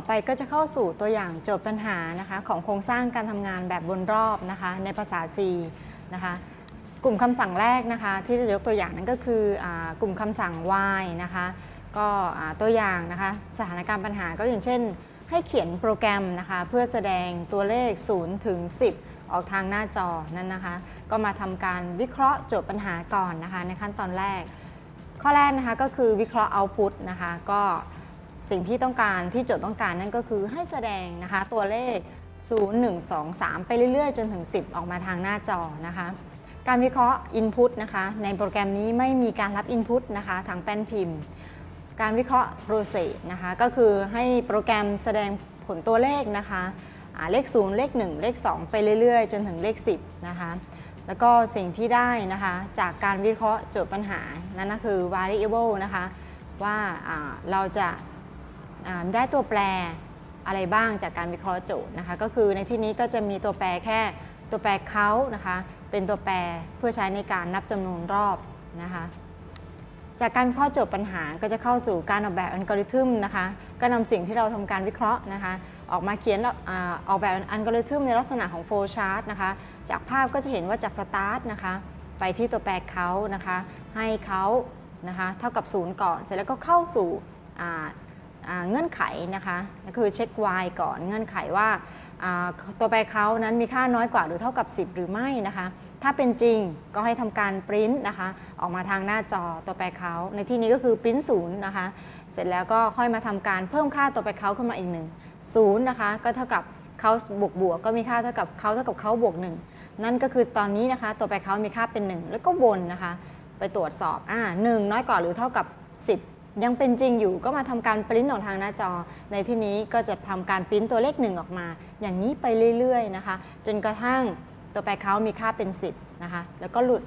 ต่อไปก็จะเข้าสู่ตัวอย่างโจทย์ปัญหานะคะของโครงสร้างการทำงานแบบวนรอบนะคะในภาษา C นะคะกลุ่มคำสั่งแรกนะคะที่จะยกตัวอย่างนั้นก็คืออกลุ่มคำสั่ง y นะคะก็ตัวอย่างนะคะสถานการณ์ปัญหาก็อย่างเช่น ให้เขียนโปรแกรมนะคะเพื่อแสดงตัวเลข 0 ถึง 10 ออกทางหน้าจอนั่นนะคะ ก็มาทำการวิเคราะห์โจทย์ปัญหาก่อนนะคะในขั้นตอนแรก ข้อแรกนะคะก็คือวิเคราะห์ output นะคะก็ สิ่งที่ต้องการที่โจทย์ต้องการนั่นก็คือให้แสดงนะคะตัวเลข 0 1 2 3 ไปเรื่อยๆ จนถึง 10 ออกมาทางหน้าจอนะคะ การวิเคราะห์ Input นะคะในโปรแกรมนี้ไม่มีการรับ Input นะคะทางแป้นพิมพ์ การวิเคราะห์ Process นะคะก็คือให้โปรแกรมแสดงผลตัวเลขนะคะเลข 0 เลข 1 เลข 2 ไปเรื่อยๆ จนถึงเลข 10 นะคะแล้วก็สิ่งที่ได้นะคะจากการวิเคราะห์โจทย์ปัญหา นั่นก็คือ variable นะคะว่าเราจะ ได้ตัวแปรอะไรบ้างจากการวิเคราะห์โจทย์นะคะ ก็คือในที่นี้ก็จะมีตัวแปรแค่ตัวแปรเขานะคะ เป็นตัวแปรเพื่อใช้ในการนับจำนวนรอบนะคะ จากการข้อโจทย์ปัญหาก็จะเข้าสู่การออกแบบอัลกอริทึมนะคะ ก็นำสิ่งที่เราทำการวิเคราะห์นะคะ ออกมาเขียนออกแบบอัลกอริทึมในลักษณะของโฟล์ชาร์ตนะคะ จากภาพก็จะเห็นว่าจากสตาร์ทนะคะไปที่ตัวแปรเขานะคะ ให้เขานะคะ เท่ากับ 0 ก่อน เสร็จแล้วก็เข้าสู่ เงื่อนไขนะคะก็คือเช็ค y ก่อนเงื่อนไขว่าตัวแปรเขานั้นมีค่าน้อยกว่าหรือเท่ากับ 10 หรือไม่นะคะ ถ้าเป็นจริงก็ให้ทำการปริ้นนะคะ ออกมาทางหน้าจอตัวแปรเขาในที่นี้ก็คือปริ้นศูนย์นะคะ เสร็จแล้วก็ค่อยมาทำการเพิ่มค่าตัวแปรเขาขึ้นมาอีกหนึ่งศูนย์นะคะก็เท่ากับเขาบวกบวกก็มีค่าเท่ากับเขาเท่ากับเขาบวกหนึ่งนั่นก็คือตอนนี้นะคะ ตัวแปรเขามีค่าเป็น 1 แล้วก็วนนะคะ ไปตรวจสอบอ่าหน้อยกว่าหรือเท่ากับ 10 ยังเป็นจริงอยู่ก็มาทำการปริ้นออกทางหน้าจอ ในที่นี้ก็จะทำการปริ้นตัวเลขหนึ่งออกมา อย่างนี้ไปเรื่อยๆนะคะ จนกระทั่งตัวแปรเขามีค่าเป็น 10นะคะแล้วก็หลุด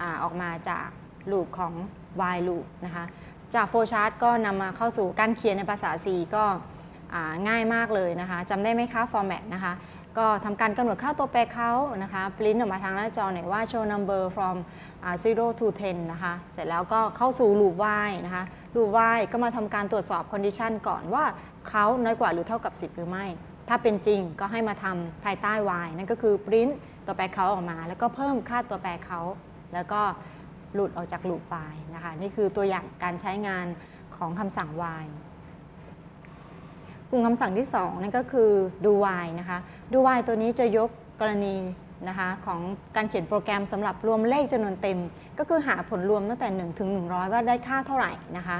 อออกมาจากลูปของ while loop นะคะจากโฟล์ชาร์ตก็นำมาเข้าสู่การเขียนในภาษา C ก็ง่ายมากเลยนะคะจำได้ไหมคะ format นะคะ ก็ทำการกำหนดค่าตัวแปรเขานะคะปริ้นออกมาทางหน้าจอหน่อยว่า show number from 0 to 10 นะคะ เสร็จแล้วก็เข้าสู่ loop while นะคะ loop while ก็มาทำการตรวจสอบ condition ก่อนว่าเขาน้อยกว่าหรือเท่ากับ 10 หรือไม่ ถ้าเป็นจริงก็ให้มาทำภายใต้ while นั่นก็คือปริ้นตัวแปรเขาออกมา แล้วก็เพิ่มค่าตัวแปรเขา แล้วก็หลุดออกจาก loop while นะคะ นี่คือตัวอย่างการใช้งานของคำสั่ง while ลุ่มคำสั่งที่ 2 นั่นก็คือ do while นะคะ do while ตัวนี้จะยกกรณีนะคะของการเขียนโปรแกรมสำหรับรวมเลขจำนวนเต็ม ก็คือหาผลรวมตั้งแต่1ถึง100 ว่าได้ค่าเท่าไหร่นะคะ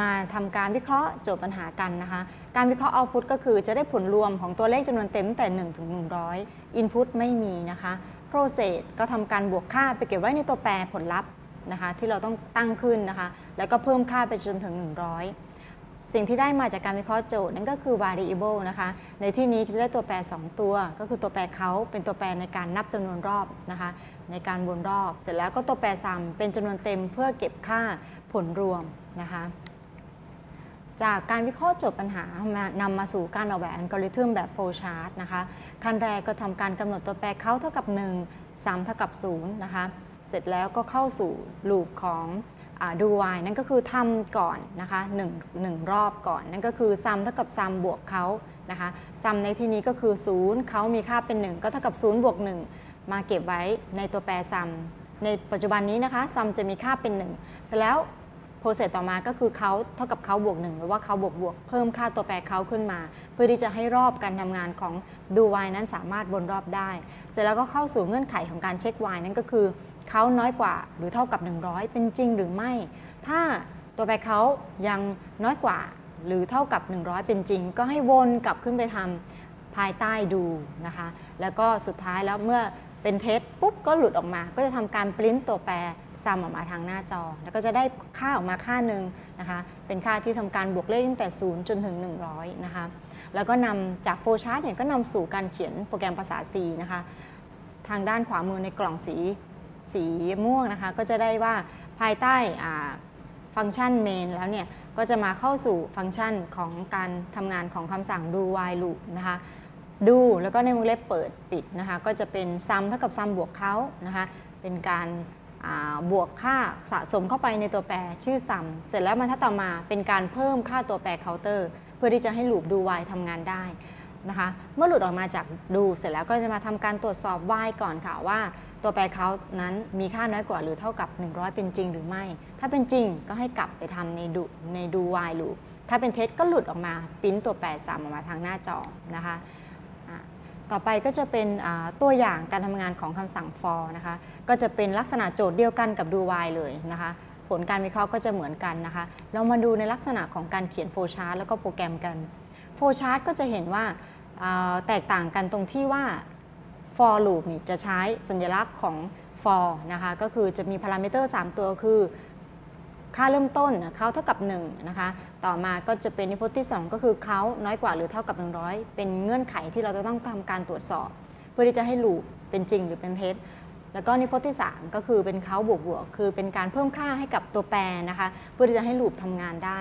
มาทำการวิเคราะห์โจทย์ปัญหากันนะคะ การวิเคราะห์ output ก็คือจะได้ผลรวมของตัวเลขจำนวนเต็มตั้งแต่ 1 ถึง 100 input ไม่มีนะคะ process ก็ทำการบวกค่าไปเก็บไว้ในตัวแปรผลลัพธ์นะคะ ที่เราต้องตั้งขึ้นนะคะ แล้วก็เพิ่มค่าไปจนถึง 100 สิ่งที่ได้มาจากการวิเคราะห์โจทย์นั่นก็คือ variable นะคะ ในที่นี้จะได้ตัวแปร 2 ตัว ก็คือตัวแปรเขาเป็นตัวแปรในการนับจำนวนรอบนะคะ ในการวนรอบ เสร็จแล้วก็ตัวแปรซัมเป็นจำนวนเต็มเพื่อเก็บค่าผลรวมนะคะ จากการวิเคราะห์โจทย์ปัญหานำมาสู่การออกแบบอัลกอริทึมแบบ flowchart นะคะ ขั้นแรกก็ทำการกำหนดตัวแปรเขาเท่ากับ 1 3 เท่ากับ0นะคะ เสร็จแล้วก็เข้าสู่ลูปของ ดู y นั่นก็คือทำก่อนนะคะ1 1รอบก่อน นั่นก็คือ sum เท่ากับ sum บวก count นะคะ sum ในที่นี้ก็คือ 0 เขามีค่าเป็น 1 ก็เท่ากับ 0 บวก 1 มาเก็บไว้ในตัวแปร sum ในปัจจุบันนี้นะคะ sum จะมีค่าเป็น 1 เสร็จแล้ว โปรเซสต่อมาก็คือเขาเท่ากับเขาบวก1หรือว่าเขาบวกบวกเพิ่มค่าตัวแปรเขาขึ้นมา เพื่อที่จะให้รอบการทำงานของดู y นั้นสามารถวนรอบได้ เสร็จแล้วก็เข้าสู่เงื่อนไขของการเช็ค y นั่นก็คือเขาน้อยกว่าหรือเท่ากับ 100 เป็นจริงหรือไม่ ถ้าตัวแปรเขายังน้อยกว่าหรือเท่ากับ 100 เป็นจริง ก็ให้วนกลับขึ้นไปทำภายใต้ดูนะคะ แล้วก็สุดท้ายแล้วเมื่อ เป็นเทสปุ๊บก็หลุดออกมา ก็จะทำการปริ้นตัวแปรซ้ำออกมาทางหน้าจอ แล้วก็จะได้ค่าออกมาค่าหนึ่งนะคะ เป็นค่าที่ทำการบวกเลขตั้งแต่ 0 จนถึง 100 นะคะ แล้วก็นำจากโฟชาร์ตเนี่ยก็นำสู่การเขียนโปรแกรมภาษา C นะคะ ทางด้านขวามือในกล่องสีสีม่วงนะคะ ก็จะได้ว่าภายใต้ฟังก์ชัน main แล้วเนี่ย ก็จะมาเข้าสู่ฟังก์ชันของการทำงานของคำสั่ง do while loop นะคะ ดูแล้วก็ในวงเล็บเปิดปิดนะคะก็จะเป็นซัมเท่ากับซัมบวกเขานะคะเป็นการบวกค่าสะสมเข้าไปในตัวแปรชื่อซัมเสร็จแล้วมาถ้าต่อมาเป็นการเพิ่มค่าตัวแปรเคาน์เตอร์ เพื่อที่จะให้ลูปดูไวทำงานได้นะคะเมื่อหลุดออกมาจากดูเสร็จแล้วก็จะมาทำการตรวจสอบ while ก่อนค่ะว่า ตัวแปรเขานั้นมีค่าน้อยกว่าหรือเท่ากับ 100 เป็นจริงหรือไม่ ถ้าเป็นจริงก็ให้กลับไปทำในดูในดู while loop ถ้าเป็นเท็จก็หลุดออกมาปิ้นตัวแปรซ้ำออกมาทางหน้าจอนะคะ ต่อไปก็จะเป็นตัวอย่างการทำงานของคำสั่ง for นะคะ ก็จะเป็นลักษณะโจทย์เดียวกันกับ do while เลยนะคะ ผลการวิเคราะห์ก็จะเหมือนกันนะคะ เรามาดูในลักษณะของการเขียน flow chart แล้วก็โปรแกรมกัน flow chart ก็จะเห็นว่าแตกต่างกันตรงที่ว่า for loop จะใช้สัญลักษณ์ของ for นะคะ ก็คือจะมีพารามิเตอร์ 3 ตัวคือ ค่าเริ่มต้นเขาเท่ากับ1นะคะต่อมาก็จะเป็นนิพจน์ที่ 2 ก็คือเขาน้อยกว่าหรือเท่ากับ 100 เป็นเงื่อนไขที่เราจะต้องทำการตรวจสอบ เพื่อที่จะให้ลูปเป็นจริงหรือเป็นเท็จแล้วก็นิพจน์ที่ 3 ก็คือเป็นเขาบวกบวกคือเป็นการเพิ่มค่าให้กับตัวแปรนะคะ เพื่อที่จะให้ลูปทำงานได้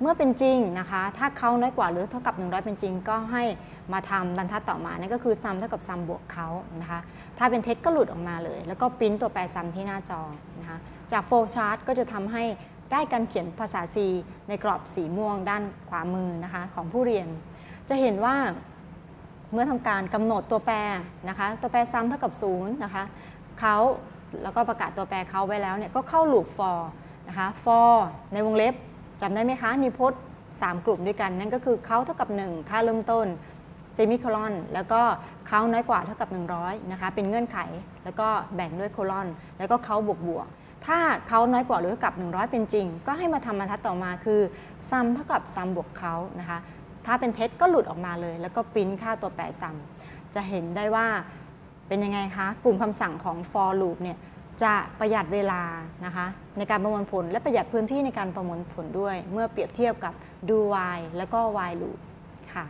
เมื่อเป็นจริงนะคะ ถ้าเขาน้อยกว่าหรือเท่ากับ 100 เป็นจริง ก็ให้มาทำบรรทัดต่อมานั่นก็คือซัมเท่ากับซัมบวกเขานะคะ ถ้าเป็นเท็จก็หลุดออกมาเลย แล้วก็ปริ้นตัวแปรซัมที่หน้าจอนะคะ จากโฟล์ชาร์ตก็จะทำให้ได้การเขียนภาษา C ในกรอบสีม่วงด้านขวามือนะคะของผู้เรียน จะเห็นว่าเมื่อทำการกำหนดตัวแปรนะคะตัวแปรซ้ำเท่ากับ0นะคะเขาแล้วก็ประกาศตัวแปรเขาไว้แล้วเนี่ยก็เข้าลูป for นะคะ for ในวงเล็บจำได้ไหมคะนิพจน์3 กลุ่มด้วยกัน นั่นก็คือเขาเท่ากับ 1 ค่าเริ่มต้นเซมิโคลอน แล้วก็เขาน้อยกว่าเท่ากับ 100นะคะเป็นเงื่อนไข แล้วก็แบ่งด้วยโคลอน แล้วก็เขาบวกบวก ถ้าเขาน้อยกว่าหรือเท่ากับ 100 เป็นจริง ก็ให้มาทำบรรทัดต่อมาคือซัมเท่ากับซัมบวกเขานะคะ ถ้าเป็นเท็จก็หลุดออกมาเลย แล้วก็ปริ้นค่าตัวแปรซัมจะเห็นได้ว่าเป็นยังไงคะ กลุ่มคำสั่งของ for loop เนี่ยจะประหยัดเวลานะคะในการประมวลผล และประหยัดพื้นที่ในการประมวลผลด้วย เมื่อเปรียบเทียบกับ do while แล้วก็ while loop ค่ะ